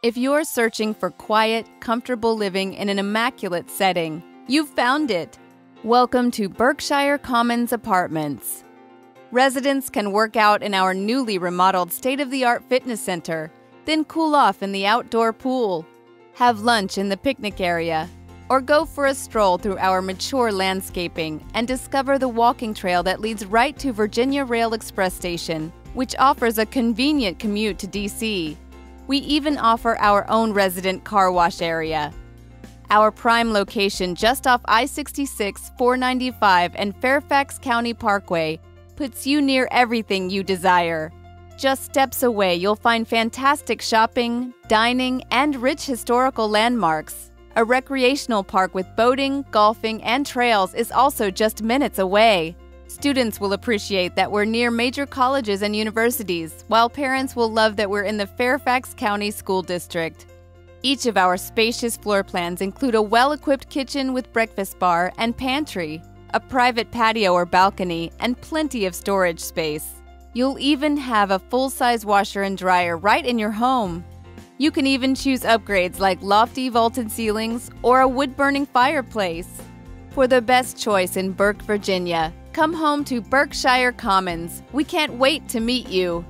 If you're searching for quiet, comfortable living in an immaculate setting, you've found it. Welcome to Burke Shire Commons Apartments. Residents can work out in our newly remodeled state of the art fitness center, then cool off in the outdoor pool, have lunch in the picnic area, or go for a stroll through our mature landscaping and discover the walking trail that leads right to Virginia Rail Express Station, which offers a convenient commute to DC. We even offer our own resident car wash area. Our prime location just off I 66, 495, and Fairfax County Parkway puts you near everything you desire. Just steps away, you'll find fantastic shopping, dining, and rich historical landmarks. A recreational park with boating, golfing, and trails is also just minutes away. Students will appreciate that we're near major colleges and universities, while parents will love that we're in the Fairfax County School District. Each of our spacious floor plans include a well equipped kitchen with breakfast bar and pantry, a private patio or balcony, and plenty of storage space. You'll even have a full size washer and dryer right in your home. You can even choose upgrades like lofty vaulted ceilings or a wood burning fireplace. For the best choice in Burke, Virginia, come home to Burke Shire Commons. We can't wait to meet you.